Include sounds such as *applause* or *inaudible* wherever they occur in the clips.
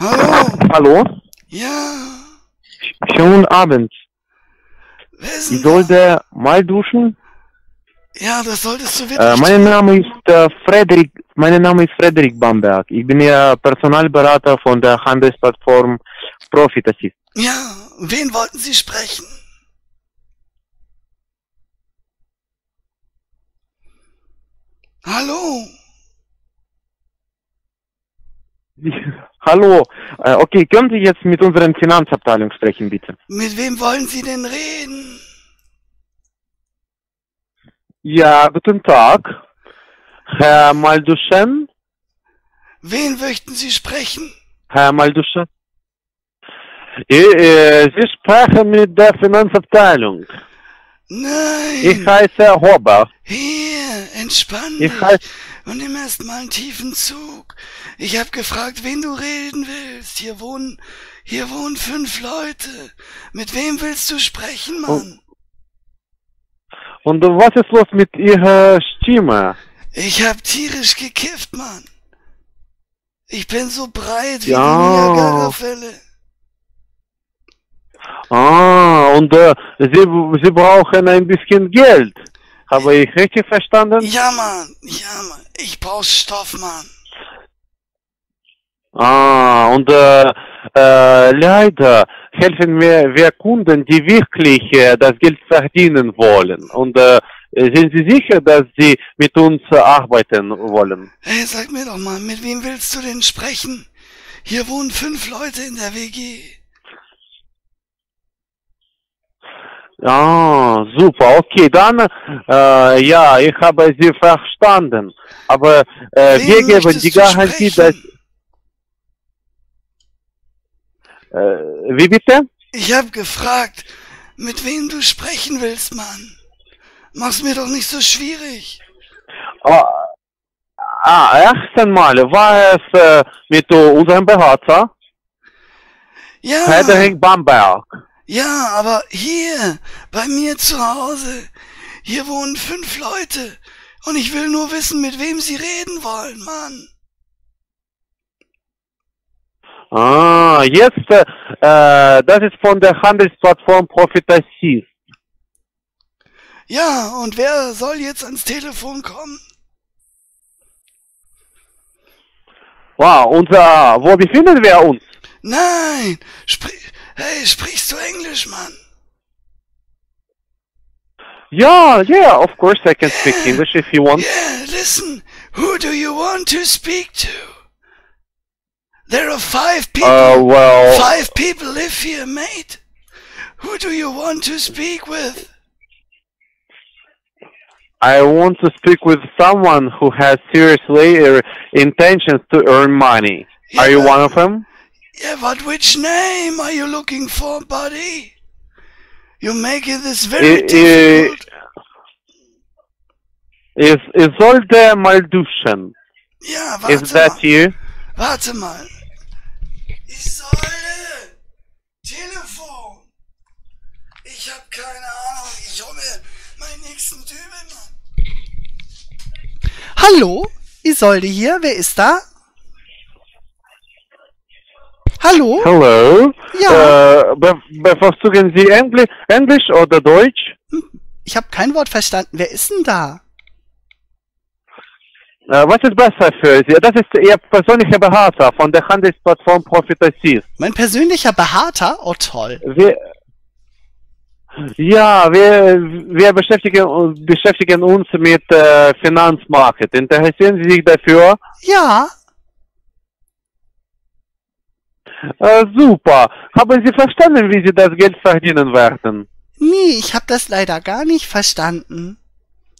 Hallo? Hallo? Ja? Schönen Abend. Ich sollte mal duschen. Ja, das solltest du Äh, wirklich mein tun. Name ist äh, Frederik. Mein Name ist Frederik Bamberg. Ich bin ja Personalberater von der Handelsplattform Profit Assist. Ja, wen wollten Sie sprechen? Hallo? *laughs* Hallo. Äh, okay, können Sie jetzt mit unserer Finanzabteilung sprechen, bitte? Mit wem wollen Sie denn reden? Ja, guten Tag. Herr Malduschen. Wen möchten Sie sprechen? Herr Malduschen. Ich, Sie sprechen mit der Finanzabteilung. Ich Nein. heiße Hober. Hier, entspann Ich dich heiße und nimm erst mal einen tiefen Zug. Ich hab gefragt, wen du reden willst. Hier wohnen, hier wohnen fünf Leute. Mit wem willst du sprechen, Mann? Und was ist los mit Ihrer Stimme? Ich hab tierisch gekifft, Mann. Ich bin so breit wie Ja. die Niagara-Fälle. Ah, und äh, Sie, Sie brauchen ein bisschen Geld. Habe ich richtig verstanden? Ja, Mann. Ja, Mann. Ich brauch Stoff, Mann. Ah, und äh, äh, leider helfen mir wir Kunden, die wirklich äh, das Geld verdienen wollen. Und äh, sind Sie sicher, dass Sie mit uns äh, arbeiten wollen? Hey, sag mir doch mal, mit wem willst du denn sprechen? Hier wohnen fünf Leute in der WG. Ah, super, okay, dann, äh, ja, ich habe Sie verstanden. Aber äh, wir geben die Garantie, dass, äh, wie bitte? Ich hab gefragt, mit wem du sprechen willst, Mann. Mach's mir doch nicht so schwierig. Ah, ah erst einmal war es äh, mit unserem Berater, Ja, Frederik Bamberg. Ja, aber hier, bei mir zu Hause, hier wohnen fünf Leute. Und ich will nur wissen, mit wem sie reden wollen, Mann. Ah, jetzt, äh, äh, das ist von der Handelsplattform Profit Assist. Ja, und wer soll jetzt ans Telefon kommen? Wow, unser, wo befinden wir uns? Nein, sprich, hey, sprichst du Englisch, Mann? Yeah, yeah, of course I can speak *laughs* English if you want. Yeah, listen, who do you want to speak to? There are five people. Uh, well, Five people live here, mate. Who do you want to speak with? I want to speak with someone who has seriously uh, intentions to earn money. Are you one of them? Yeah, but which name are you looking for, buddy? You're making this very I- difficult. Is Isolde Malduschen? Ja, warte Is that mal. you? Warte mal. Isolde! Telefon! Ich hab keine Ahnung. Ich hol mir meinen nächsten Dübel, Mann. Hallo, Isolde hier, wer ist da? Hallo? Hello. Ja. Äh, be bevorzugen Sie Engli Englisch oder Deutsch? Ich habe kein Wort verstanden. Wer ist denn da? Äh, was ist besser für Sie? Das ist Ihr persönlicher Berater von der Handelsplattform Profit Assist. Mein persönlicher Behaarter? Oh toll. Wir, ja, wir, wir beschäftigen, beschäftigen uns mit äh, Finanzmarkt. Interessieren Sie sich dafür? Ja, Äh, super. Haben Sie verstanden, wie Sie das Geld verdienen werden? nee, ich habe das leider gar nicht verstanden.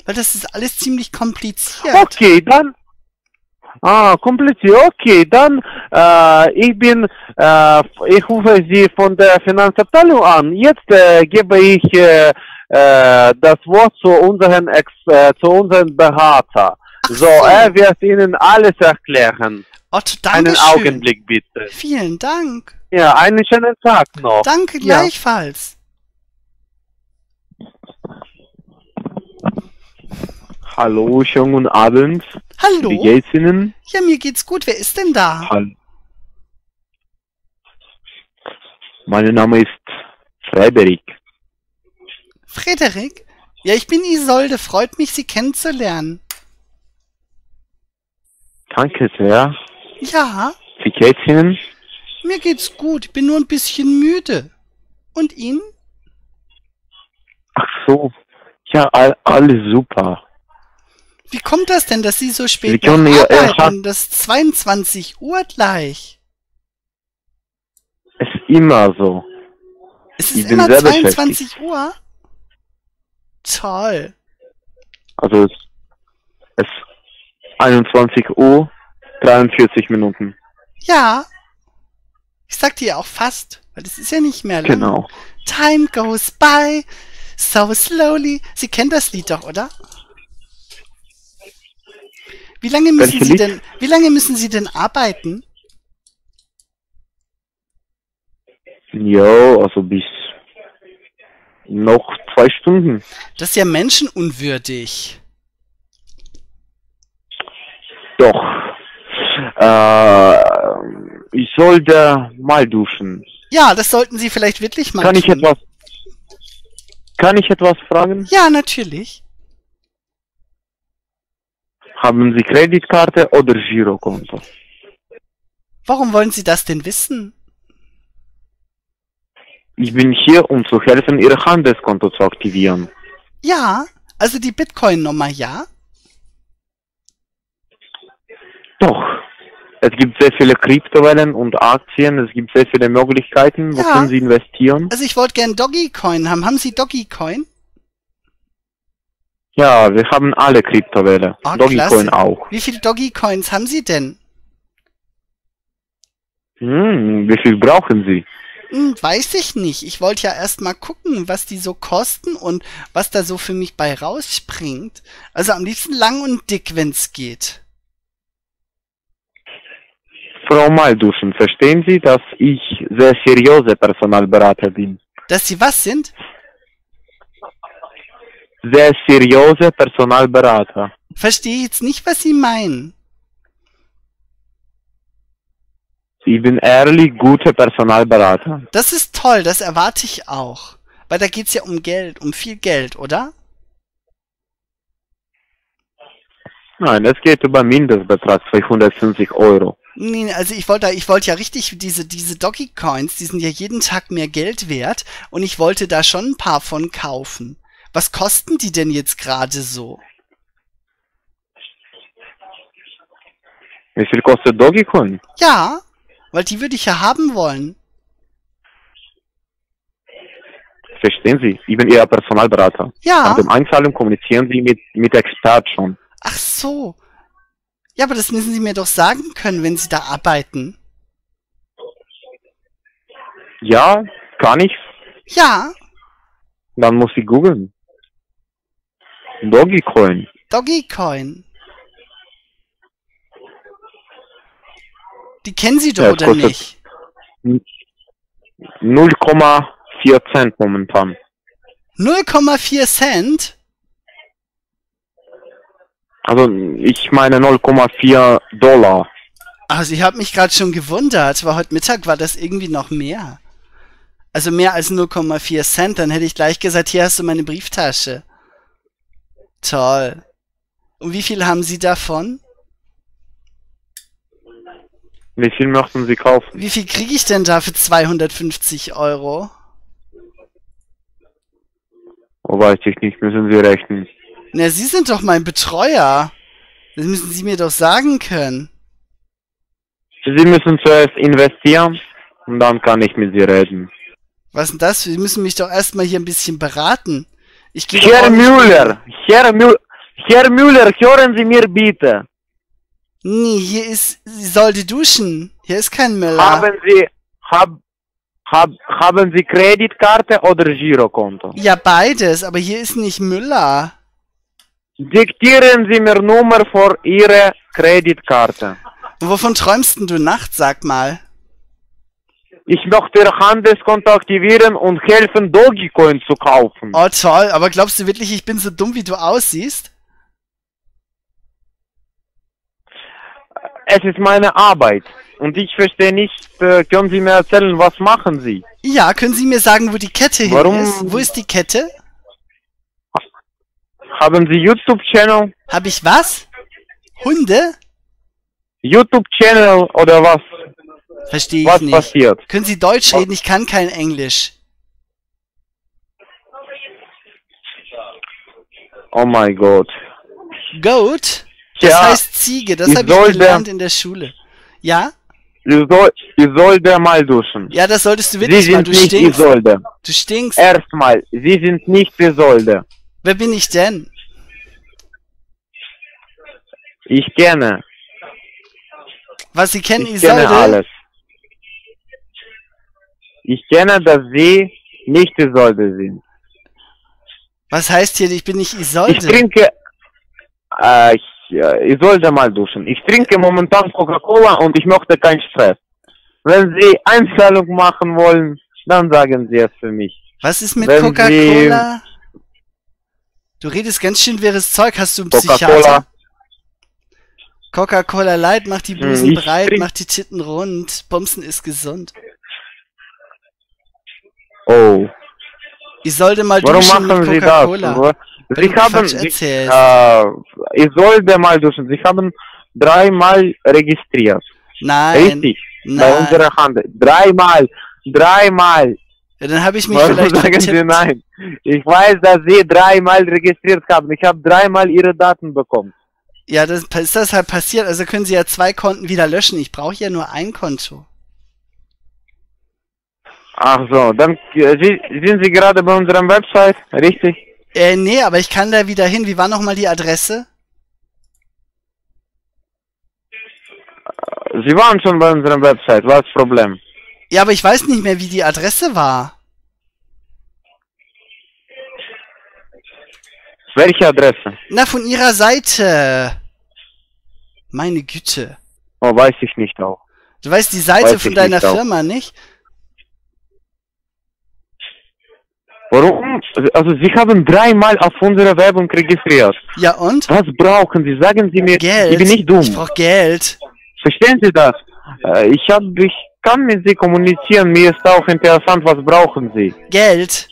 Weil das ist alles ziemlich kompliziert. Okay, dann. Ah, kompliziert. Okay, dann, äh, ich bin, äh, ich rufe Sie von der Finanzabteilung an. Jetzt äh, gebe ich äh, äh, das Wort zu unserem Ex, zu unserem Berater. So, so. er wird Ihnen alles erklären. Otto, danke Einen schön. Augenblick bitte. Vielen Dank. Ja, einen schönen Tag noch. Danke Ja. gleichfalls. Hallo, schönen guten Abend. Wie Hallo? geht's Ihnen? Ja, mir geht's gut. Wer ist denn da? Hall Mein Name ist Frederik. Frederik? Ja, ich bin Isolde. Freut mich, Sie kennenzulernen. Danke sehr. Ja, Wie geht's Ihnen? mir geht's gut. Ich bin nur ein bisschen müde. Und Ihnen? Ach so. Ja, all, alles super. Wie kommt das denn, dass Sie so spät Sie können noch ja- arbeiten? Das ist 22 Uhr gleich. Es ist immer so. Es Ich ist bin immer sehr 22 Uhr? Toll. Also es ist 21 Uhr 43 Minuten. Ja. Ich sagte ja auch fast, weil es ist ja nicht mehr lang. Genau. Time goes by so slowly. Sie kennen das Lied doch, oder? Wie lange müssen Welches Sie Lied? denn, wie lange müssen Sie denn arbeiten? Ja, also bis noch zwei Stunden. Das ist ja menschenunwürdig. Doch. Äh, ich sollte mal duschen. Ja, das sollten Sie vielleicht wirklich mal Kann ich etwas kann ich etwas fragen? Ja, natürlich. Haben Sie Kreditkarte oder Girokonto? Warum wollen Sie das denn wissen? Ich bin hier, um zu helfen, Ihr Handelskonto zu aktivieren. Ja, also die Bitcoin-Nummer, ja? Doch. Es gibt sehr viele Kryptowährungen und Aktien. Es gibt sehr viele Möglichkeiten. Wo Ja. können Sie investieren? Also ich wollte gern Doggycoin haben. Haben Sie Doggycoin? Ja, wir haben alle Kryptowährungen. Ah, Dogecoin klasse. auch. Wie viele Doggycoins haben Sie denn? Hm, wie viel brauchen Sie? Hm, weiß ich nicht. Ich wollte ja erst mal gucken, was die so kosten und was da so für mich bei rausspringt. Also am liebsten lang und dick, wenn's geht. Frau Malduschen, verstehen Sie, dass ich sehr seriöser Personalberater bin? Dass Sie was sind? Sehr seriöser Personalberater. Verstehe jetzt nicht, was Sie meinen. Ich bin ehrlich guter Personalberater. Das ist toll, das erwarte ich auch. Weil da geht's ja um Geld, um viel Geld, oder? Nein, es geht über Mindestbetrag 250 Euro. Nee, also ich wollte, ich wollte ja richtig diese, diese Doggy Coins, die sind ja jeden Tag mehr Geld wert und ich wollte da schon ein paar von kaufen. Was kosten die denn jetzt gerade so? Wie viel kostet Dogecoin? Ja, weil die würde ich ja haben wollen. Verstehen Sie, ich bin Ihr Personalberater. Ja. Nach dem Einzahlung kommunizieren Sie mit, mit Expert schon. Ach so. Ja, aber das müssen Sie mir doch sagen können, wenn Sie da arbeiten. Ja, kann ich. Ja, Dann muss ich googeln. Dogecoin. Doggycoin. Die kennen Sie doch, Ja, oder nicht? 0,4 Cent momentan. 0,4 Cent? Also ich meine 0,4 Dollar. Also ich habe mich gerade schon gewundert, weil heute Mittag war das irgendwie noch mehr. Also mehr als 0,4 Cent, dann hätte ich gleich gesagt, hier hast du meine Brieftasche. Toll. Und wie viel haben Sie davon? Wie viel möchten Sie kaufen? Wie viel kriege ich denn da für 250 Euro? Oh, weiß ich nicht, müssen Sie rechnen. Na, Sie sind doch mein Betreuer. Das müssen Sie mir doch sagen können. Sie müssen zuerst investieren und dann kann ich mit Sie reden. Was denn das? Sie müssen mich doch erstmal hier ein bisschen beraten. Ich gehe Herr Müller, Herr, Mü Herr Müller, hören Sie mir bitte. Nee, hier ist, sie sollte duschen. Hier ist kein Müller. Haben Sie, hab, hab, haben Sie Kreditkarte oder Girokonto? Ja, beides, aber hier ist nicht Müller. Diktieren Sie mir Nummer für Ihre Kreditkarte. Wovon träumst du nachts, sag mal? Ich möchte Ihr Handelskonto aktivieren und helfen, Dogecoin zu kaufen. Oh, toll, aber glaubst du wirklich, ich bin so dumm, wie du aussiehst? Es ist meine Arbeit. Und ich verstehe nicht, äh, können Sie mir erzählen, was machen Sie? Ja, können Sie mir sagen, wo die Kette Warum- hin ist? Wo ist die Kette? Haben Sie YouTube-Channel? Hab ich was? Hunde? YouTube-Channel oder was? Verstehe ich Was nicht. passiert? Können Sie Deutsch reden? Ich kann kein Englisch. Oh mein Gott. Goat? Das Tja, heißt Ziege. Das habe ich gelernt in der Schule. Ja? Isol Isolde mal duschen. Ja, das solltest du Sie wirklich mal. sind Du nicht stinkst. Isolde. Du stinkst. Erstmal, Sie sind nicht Isolde. Wer bin ich denn? Ich kenne. Was, Sie kennen Ich kenne Isolde? alles. Ich kenne, dass Sie nicht Isolde sind. Was heißt hier, ich bin nicht Isolde? Ich trinke, äh, ich, äh, Isolde mal duschen. Ich trinke momentan Coca-Cola und ich möchte keinen Stress. Wenn Sie Einzahlung machen wollen, dann sagen Sie es für mich. Was ist mit Coca-Cola? Du redest ganz schön wirres Zeug. Hast du einen Psychiater? Coca-Cola. Coca-Cola Light macht die Hm, Busen ich breit, trink- macht die Titten rund. Bumsen ist gesund. Oh. Isolde mal Warum duschen machen mit? Coca-Cola. Sie haben, Sie, äh, ich sollte mal duschen. Sie haben dreimal registriert. Nein. Richtig. Bei Nein. unserer Hand. Dreimal. Dreimal. Ja, dann habe ich mich Warum vielleicht sagen Sie nein? Ich weiß, dass Sie dreimal registriert haben. Ich habe dreimal Ihre Daten bekommen. Ja, das ist das halt passiert. Also können Sie ja zwei Konten wieder löschen. Ich brauche ja nur ein Konto. Ach so, dann äh, sind Sie gerade bei unserer Website, richtig? Äh, nee, aber ich kann da wieder hin. Wie war nochmal die Adresse? Sie waren schon bei unserer Website, was ist das Problem? Ja, aber ich weiß nicht mehr, wie die Adresse war. Welche Adresse? Na, von Ihrer Seite. Meine Güte. Oh, weiß ich nicht auch. Du weißt die Seite Weiß von deiner nicht auch. Firma nicht? Warum? Also Sie haben dreimal auf unsere Werbung registriert. Ja und? Was brauchen Sie? Sagen Sie mir, Geld. ich bin nicht dumm. Ich brauch Geld. Verstehen Sie das? Äh, Ich hab, ich kann mit Sie kommunizieren. Mir ist auch interessant, was brauchen Sie? Geld.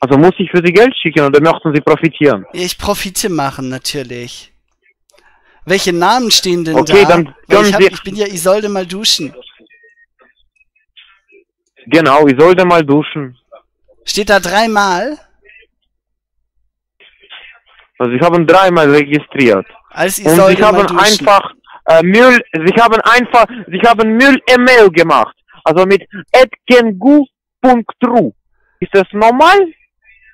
Also muss ich für Sie Geld schicken oder möchten Sie profitieren? Ich Profite machen, natürlich. Welche Namen stehen denn Okay, da? dann können ich, hab, Sie- ich bin ja Isolde mal duschen. Genau, ich sollte mal duschen. Steht da dreimal? Also Sie haben dreimal registriert. Als Und Isolde Sie mal haben duschen. einfach äh, Müll, Sie haben einfach, Sie haben Müll-E-Mail gemacht. Also mit atkengu.ru. Ist das normal?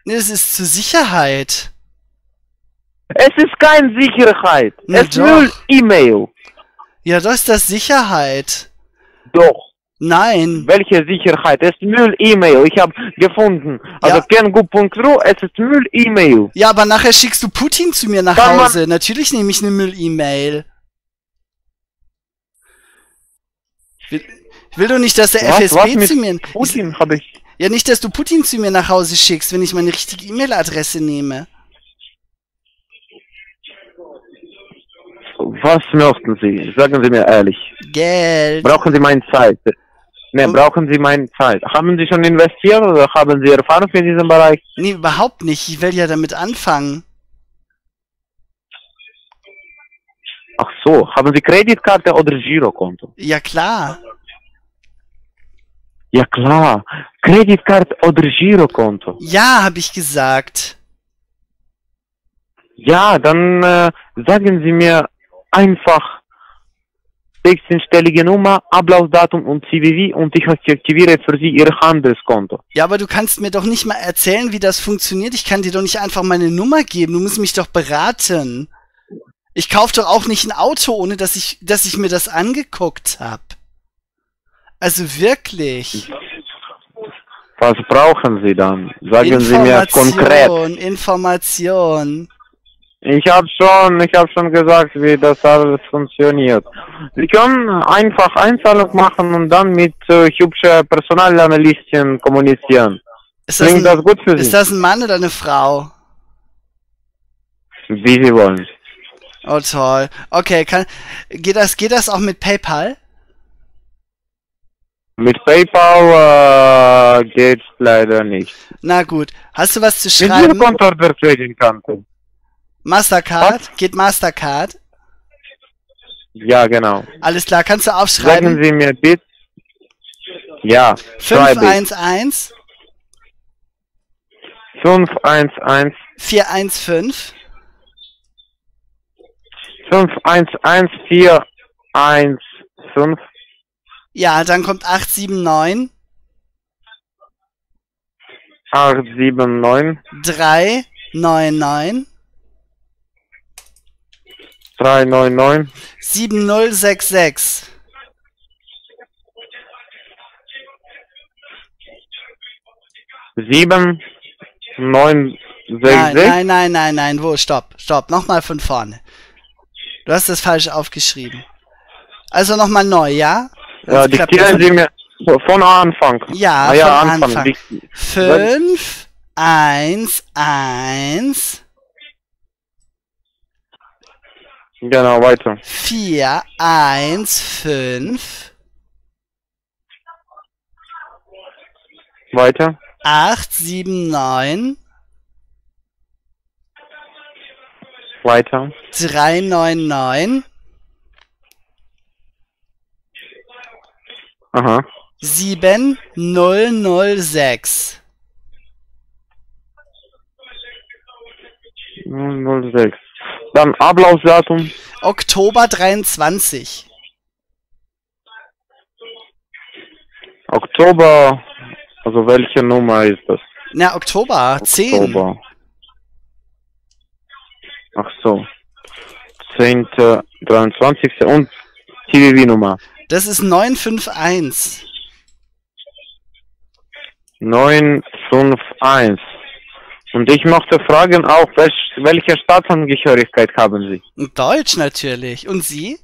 Das ist zur Sicherheit. Es ist keine Sicherheit. Na es ist doch. Müll-E-Mail. Ja, das ist das Sicherheit. Doch. Nein. Welche Sicherheit? Es ist Müll-E-Mail. Ich habe gefunden. Also Ja. kengu.ru, es ist Müll-E-Mail. Ja, aber nachher schickst du Putin zu mir nach Kann Hause. Natürlich nehme ich eine Müll-E-Mail. Ich will, ich will doch nicht, dass der Was? FSB Was zu mir... Putin habe ich. Ja, nicht, dass du Putin zu mir nach Hause schickst, wenn ich meine richtige E-Mail-Adresse nehme. Was möchten Sie? Sagen Sie mir ehrlich. Geld. Brauchen Sie meine Zeit? Ne, brauchen Sie meine Zeit? Haben Sie schon investiert oder haben Sie Erfahrung in diesem Bereich? Nee, überhaupt nicht. Ich will ja damit anfangen. Ach so, haben Sie Kreditkarte oder Girokonto? Ja, klar. Ja klar, Kreditkarte oder Girokonto. Ja, habe ich gesagt. Ja, dann äh, sagen Sie mir einfach 16-stellige Nummer, Ablaufdatum und CVV und ich aktiviere für Sie Ihr Handelskonto. Ja, aber du kannst mir doch nicht mal erzählen, wie das funktioniert. Ich kann dir doch nicht einfach meine Nummer geben. Du musst mich doch beraten. Ich kauf doch auch nicht ein Auto, ohne dass ich, dass ich mir das angeguckt hab. Also wirklich. Was brauchen Sie dann? Sagen Sie mir konkret. Information, Information. Ich habe schon, ich habe schon gesagt, wie das alles funktioniert. Sie können einfach Einzahlung machen und dann mit äh, hübscher Personalanalystin kommunizieren. Ist das, Klingt das ein, gut für ist Sie? das ein Mann oder eine Frau? Wie Sie wollen. Oh toll. Okay, kann, geht das, geht das auch mit PayPal? Mit PayPal äh, geht's leider nicht. Na gut. Hast du was zu Mit Ihrer schreiben? Kontoorder Kreditkarte. Mastercard? Geht Mastercard? Ja, genau. Alles klar, kannst du Sagen aufschreiben? Sie mir bitte. Ja, schreibe ich. 511 511 415 511 415 Ja, dann kommt 879 879 399 399 7066. sieben neun sechs Nein, sechs nein, nein, nein, nein, wo? Stopp, stopp, nochmal von vorne. Du hast das falsch aufgeschrieben. Also nochmal neu, ja? Ja, diktieren Sie mir von Anfang. Ja, Ah, ja von Anfang. Anfang. 5, 1, 1, Genau, weiter. 4, 1, 5, Weiter. 8, 7, 9, Weiter. 3, 9, 9, Aha. 7, 0, 0, 6. 06. Dann Ablaufdatum. Oktober 23. Oktober. Also welche Nummer ist das? Na, Oktober 10. Oktober. Ach so. 10. 23. Und TVV-Nummer. Das ist 951. 951. Und ich möchte fragen auch, welch, welche Staatsangehörigkeit haben Sie? Deutsch natürlich. Und Sie?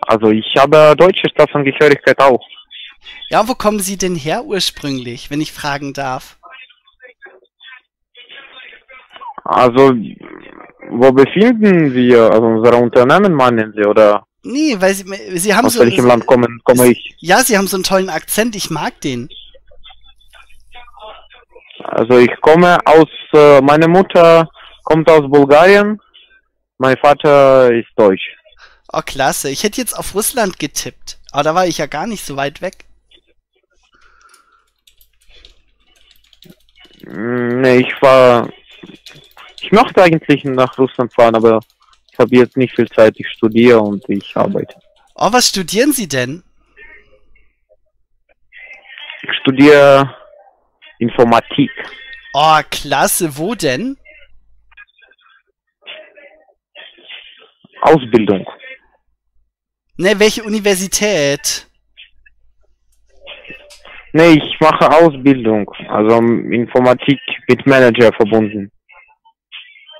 Also ich habe deutsche Staatsangehörigkeit auch. Ja, wo kommen Sie denn her ursprünglich, wenn ich fragen darf? Also, wo befinden wir, also unser Unternehmen meinen Sie, oder Nee, weil Sie, Sie haben aus so... welchem Land kommen, komme ich? Ja, Sie haben so einen tollen Akzent. Ich mag den. Also ich komme aus, äh, meine Mutter kommt aus Bulgarien, mein Vater ist deutsch. Oh, klasse. Ich hätte jetzt auf Russland getippt. Aber da war ich ja gar nicht so weit weg. Mm, Nee, ich war, ich möchte eigentlich nach Russland fahren, aber ich habe jetzt nicht viel Zeit, ich studiere und ich arbeite. Oh, was studieren Sie denn? Ich studiere Informatik. Oh, klasse. Wo denn? Ausbildung. Ne, welche Universität? Nee, ich mache Ausbildung, also Informatik mit Manager verbunden.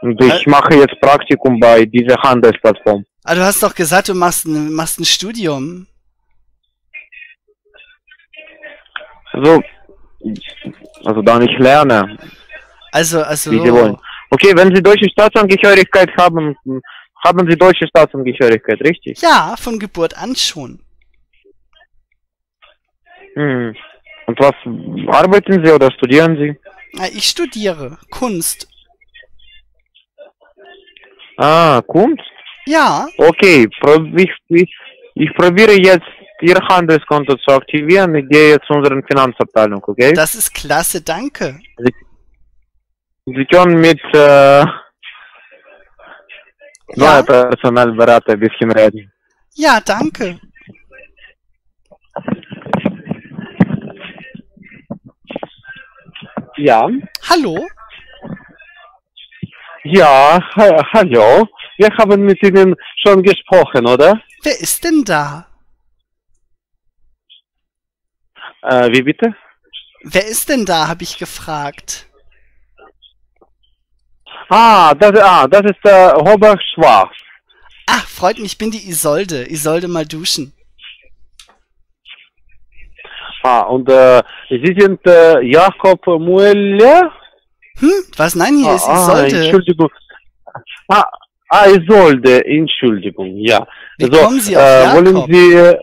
Und ich mache jetzt Praktikum bei dieser Handelsplattform. Ah, du hast doch gesagt, du machst ein, machst ein Studium. Also, also dann ich lerne, Also, also. wie Sie wollen. Okay, wenn Sie deutsche Staatsangehörigkeit haben, haben Sie deutsche Staatsangehörigkeit, richtig? Ja, von Geburt an schon. Hm. Und was arbeiten Sie oder studieren Sie? Ich studiere Kunst. Ah, Kunst? Ja, Okay, prob- ich, ich, ich probiere jetzt Ihr Handelskonto zu aktivieren. Ich gehe jetzt zu unserer Finanzabteilung, okay? das ist klasse, danke. Sie können mit äh, Ja, neuer Personalberater ein bisschen reden. ja, danke. Ja. Hallo? Ja, ha hallo. Wir haben mit Ihnen schon gesprochen, oder? Wer ist denn da? Äh, wie bitte? Wer ist denn da, habe ich gefragt. Ah, das, ah, das ist äh, Robert Schwarz. Ach, freut mich, ich bin die Isolde. Isolde mal duschen. Ah, und äh, Sie sind äh, Jakob Müller? Hm, was? Nein, hier ist ah, ah, Isolde. Entschuldigung. Ah, ah, Isolde, Entschuldigung, ja. Wie so, kommen Sie auf äh, wollen Sie, äh,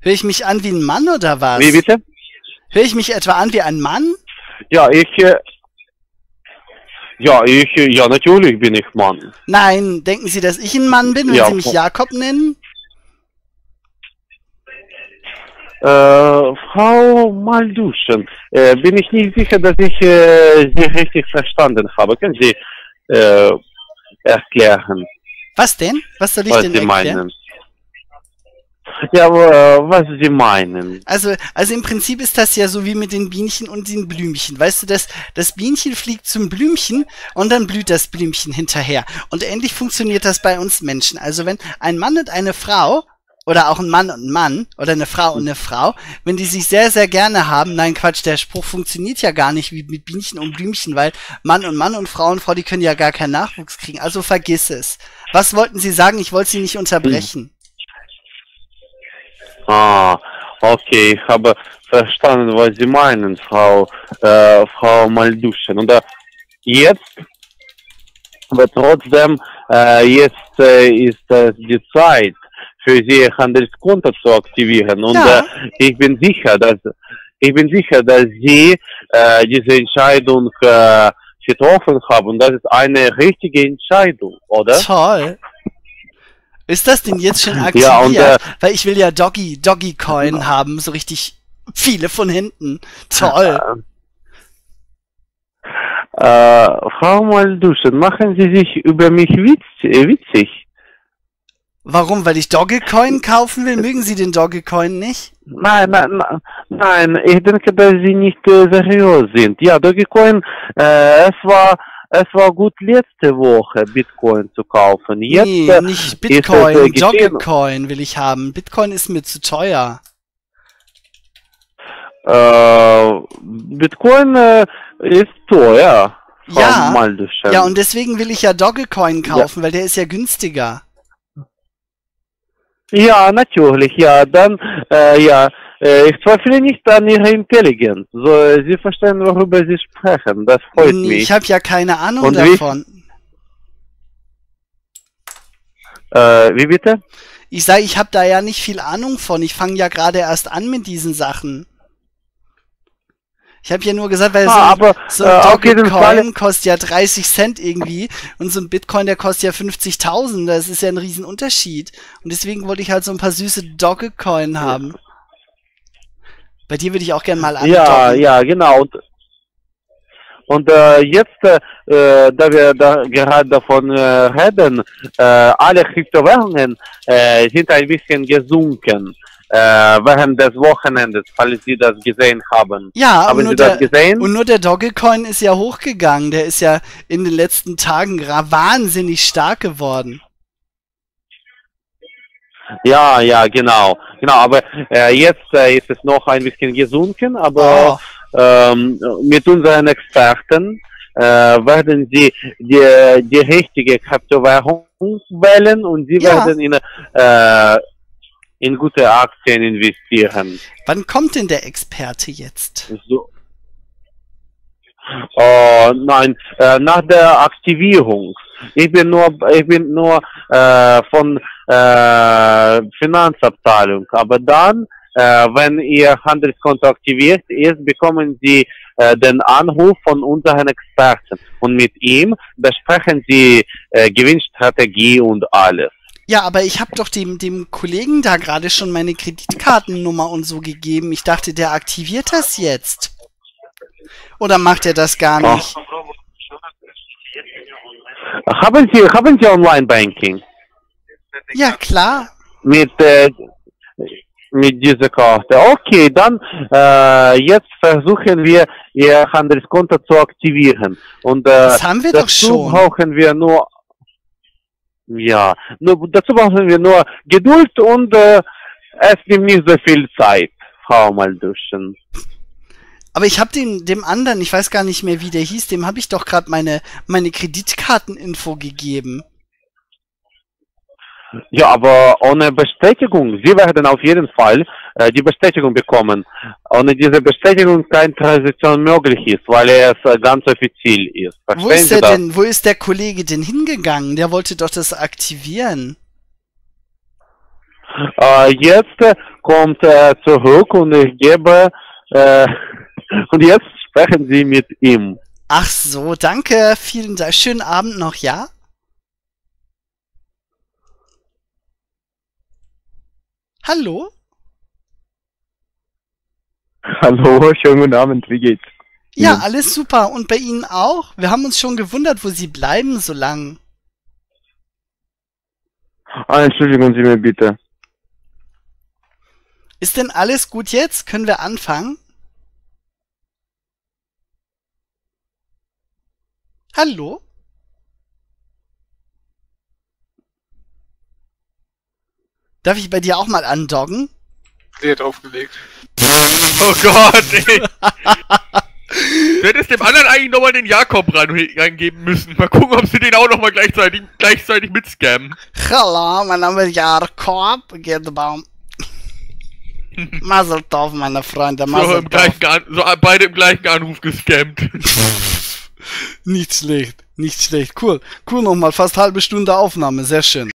Höre ich mich an wie ein Mann oder was? wie bitte? Höre ich mich etwa an wie ein Mann? Ja, ich, äh, ja, ich, äh, ja, natürlich bin ich Mann. Nein, denken Sie, dass ich ein Mann bin, wenn Ja, Sie mich Jakob nennen? Äh, Frau Malduschen, äh, bin ich nicht sicher, dass ich äh, Sie richtig verstanden habe. Können Sie äh, erklären, Was denn? Was soll ich was denn Sie erklären? meinen? Ja, aber, äh, was Sie meinen? Also, also im Prinzip ist das ja so wie mit den Bienchen und den Blümchen. Weißt du, das, das Bienchen fliegt zum Blümchen und dann blüht das Blümchen hinterher. Und ähnlich funktioniert das bei uns Menschen. Also wenn ein Mann und eine Frau oder auch ein Mann und ein Mann oder eine Frau und eine Frau, wenn die sich sehr, sehr gerne haben, nein Quatsch, der Spruch funktioniert ja gar nicht wie mit Bienchen und Blümchen, weil Mann und Mann und Frau und Frau, die können ja gar keinen Nachwuchs kriegen. Also vergiss es. Was wollten Sie sagen? Ich wollte Sie nicht unterbrechen. Ah, okay, ich habe verstanden, was Sie meinen, Frau, äh, Frau Malduschen. Und äh, jetzt, aber trotzdem, äh, jetzt äh, ist äh, die Zeit für Sie, Ihr Handelskonto zu aktivieren. Und Ja. äh, ich bin sicher, dass ich bin sicher, dass Sie äh, diese Entscheidung äh, getroffen haben. Und das ist eine richtige Entscheidung, oder? Toll. Ist das denn jetzt schon aktiviert? Ja, und, äh, Weil ich will ja Doggy, Doggy Coin haben, so richtig viele von hinten. Toll. Äh, Frau Malduschen, machen Sie sich über mich witz, äh, witzig? Warum? Weil ich Dogecoin kaufen will? Mögen Sie den Dogecoin nicht? Nein, nein, nein, ich denke, dass Sie nicht äh, seriös sind. Ja, Dogecoin, äh, es war, es war gut letzte Woche Bitcoin zu kaufen. Jetzt, nee, äh, nicht ist Bitcoin, äh, geschehen. Dogecoin will ich haben. Bitcoin ist mir zu teuer. äh, Bitcoin äh, ist teuer. Ja. Ja, und deswegen will ich ja Dogecoin kaufen, weil der ist ja günstiger. Ja, natürlich, ja, dann, äh, ja, äh, ich zweifle nicht an Ihrer Intelligenz. So, äh, Sie verstehen, worüber Sie sprechen. Das freut Nee, mich. Ich habe ja keine Ahnung Und wie- davon. Äh, wie bitte? Ich sage, ich habe da ja nicht viel Ahnung von. Ich fange ja gerade erst an mit diesen Sachen. Ich habe ja nur gesagt, weil Ah, so, aber so äh, ein Fall. Dogecoin kostet ja 30 Cent irgendwie und so ein Bitcoin, der kostet ja 50.000. Das ist ja ein Riesenunterschied. Und deswegen wollte ich halt so ein paar süße Dogecoin haben. Bei dir würde ich auch gerne mal Ja, andoggen. ja, genau. Und, und äh, jetzt, äh, äh, da wir da gerade davon äh, reden, äh, alle Kryptowährungen äh, sind ein bisschen gesunken äh, während des Wochenendes, falls Sie das gesehen haben. Ja, aber Haben nur Sie das der, gesehen? und nur der Dogecoin ist ja hochgegangen. Der ist ja in den letzten Tagen wahnsinnig stark geworden. Ja, ja, genau. Genau, aber äh, jetzt äh, ist es noch ein bisschen gesunken, aber Oh, ähm, mit unseren Experten äh, werden sie die, die richtige Kryptowährung wählen und sie Ja. werden in, äh, in gute Aktien investieren. wann kommt denn der Experte jetzt? So. Oh, nein, äh, nach der Aktivierung. Ich bin nur, ich bin nur äh, von äh, Finanzabteilung. Aber dann, äh, wenn Ihr Handelskonto aktiviert ist, bekommen Sie äh, den Anruf von unseren Experten. Und mit ihm besprechen Sie äh, Gewinnstrategie und alles. Ja, aber ich habe doch dem, dem Kollegen da gerade schon meine Kreditkartennummer und so gegeben. Ich dachte, der aktiviert das jetzt. Oder macht er das gar Ach. nicht? Haben Sie, haben Sie Online-Banking? Ja, klar. mit, äh, mit dieser Karte. Okay, dann äh, jetzt versuchen wir, Ihr Handelskonto zu aktivieren. Und äh, Das haben wir doch schon. brauchen wir nur, ja, nur, dazu brauchen wir nur Geduld und äh, es nimmt nicht so viel Zeit, Frau Malduschen. Aber ich habe dem, dem anderen, ich weiß gar nicht mehr, wie der hieß, dem habe ich doch gerade meine, meine Kreditkarteninfo gegeben. Ja, aber ohne Bestätigung. Sie werden auf jeden Fall äh, die Bestätigung bekommen. Ohne diese Bestätigung keine Transition möglich ist, weil es äh, ganz offiziell ist. Wo ist Sie denn, wo ist der Kollege denn hingegangen? Der wollte doch das aktivieren. Äh, jetzt äh, kommt er zurück und ich gebe äh, *laughs* und jetzt sprechen Sie mit ihm. Ach so, danke, vielen Dank. Schönen Abend noch, ja? Hallo? Hallo, schönen guten Abend, wie geht's? Ja, alles super. Und bei Ihnen auch? Wir haben uns schon gewundert, wo Sie bleiben so lang. Ah, entschuldigen Sie mir bitte. Ist denn alles gut jetzt? Können wir anfangen? Hallo? Darf ich bei dir auch mal andoggen? Sie hat aufgelegt. *laughs* Oh Gott, ey. *laughs* Du hättest dem anderen eigentlich nochmal den Jakob rein, reingeben müssen. Mal gucken, ob sie den auch nochmal gleichzeitig, gleichzeitig mit scammen. Hallo, mein Name ist Jakob Gedebaum. Mazel tov, meine Freunde, So, Mazel im tov. gleichen An so beide im gleichen Anruf gescammt. *laughs* Nicht schlecht, nicht schlecht. Cool, cool nochmal, fast halbe Stunde Aufnahme, sehr schön.